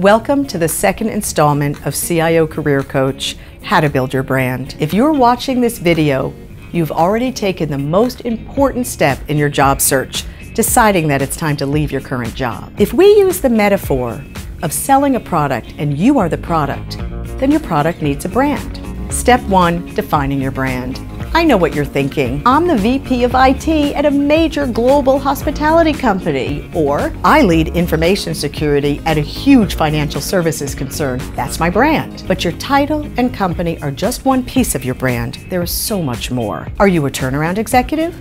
Welcome to the second installment of CIO Career Coach, How to Build Your Brand. If you're watching this video, you've already taken the most important step in your job search, deciding that it's time to leave your current job. If we use the metaphor of selling a product and you are the product, then your product needs a brand. Step one, defining your brand. I know what you're thinking. I'm the VP of IT at a major global hospitality company, or I lead information security at a huge financial services concern. That's my brand. But your title and company are just one piece of your brand. There is so much more. Are you a turnaround executive?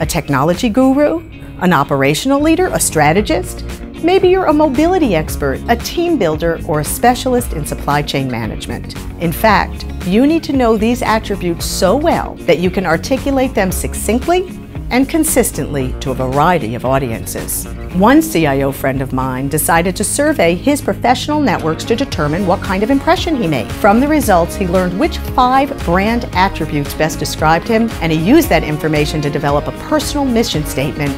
A technology guru? An operational leader? A strategist? Maybe you're a mobility expert, a team builder, or a specialist in supply chain management. In fact, you need to know these attributes so well that you can articulate them succinctly and consistently to a variety of audiences. One CIO friend of mine decided to survey his professional networks to determine what kind of impression he made. From the results, he learned which five brand attributes best described him, and he used that information to develop a personal mission statement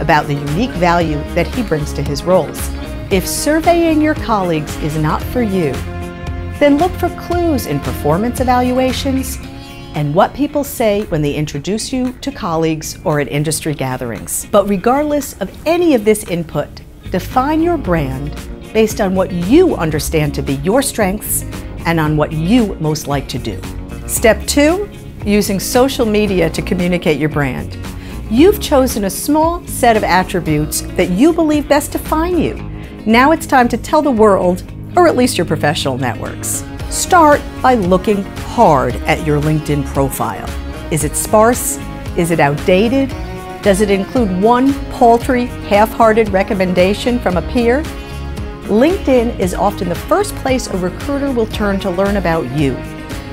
about the unique value that he brings to his roles. If surveying your colleagues is not for you, then look for clues in performance evaluations and what people say when they introduce you to colleagues or at industry gatherings. But regardless of any of this input, define your brand based on what you understand to be your strengths and on what you most like to do. Step two, using social media to communicate your brand. You've chosen a small set of attributes that you believe best define you. Now it's time to tell the world, or at least your professional networks. Start by looking hard at your LinkedIn profile. Is it sparse? Is it outdated? Does it include one paltry, half-hearted recommendation from a peer? LinkedIn is often the first place a recruiter will turn to learn about you.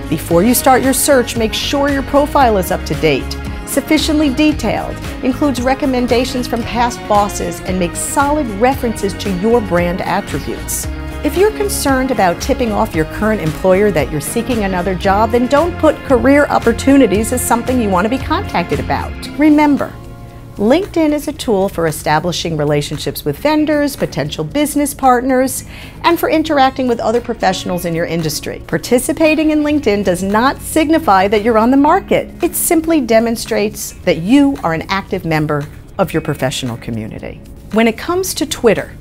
Before you start your search, make sure your profile is up to date sufficiently detailed, includes recommendations from past bosses, and makes solid references to your brand attributes. If you're concerned about tipping off your current employer that you're seeking another job, then don't put career opportunities as something you want to be contacted about. Remember, LinkedIn is a tool for establishing relationships with vendors, potential business partners, and for interacting with other professionals in your industry. Participating in LinkedIn does not signify that you're on the market. It simply demonstrates that you are an active member of your professional community. When it comes to Twitter,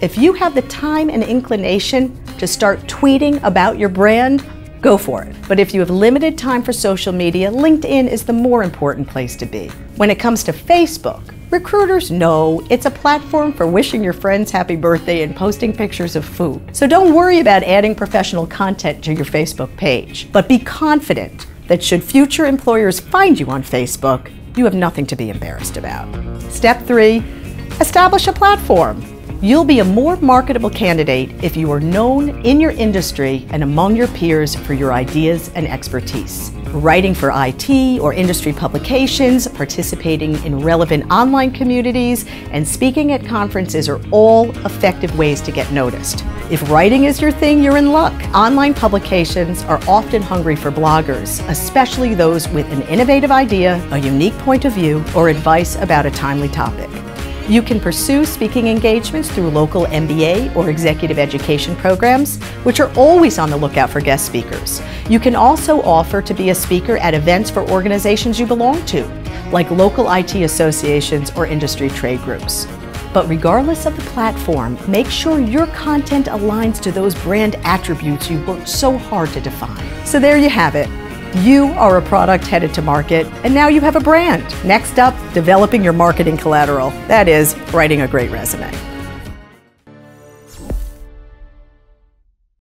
if you have the time and inclination to start tweeting about your brand, go for it. But if you have limited time for social media, LinkedIn is the more important place to be. When it comes to Facebook, recruiters know it's a platform for wishing your friends happy birthday and posting pictures of food. So don't worry about adding professional content to your Facebook page, but be confident that should future employers find you on Facebook, you have nothing to be embarrassed about. Step three, establish a platform. You'll be a more marketable candidate if you are known in your industry and among your peers for your ideas and expertise. Writing for IT or industry publications, participating in relevant online communities, and speaking at conferences are all effective ways to get noticed. If writing is your thing, you're in luck. Online publications are often hungry for bloggers, especially those with an innovative idea, a unique point of view, or advice about a timely topic. You can pursue speaking engagements through local MBA or executive education programs, which are always on the lookout for guest speakers. You can also offer to be a speaker at events for organizations you belong to, like local IT associations or industry trade groups. But regardless of the platform, make sure your content aligns to those brand attributes you worked so hard to define. So there you have it. You are a product headed to market, and now you have a brand. Next up, developing your marketing collateral. That is, writing a great resume.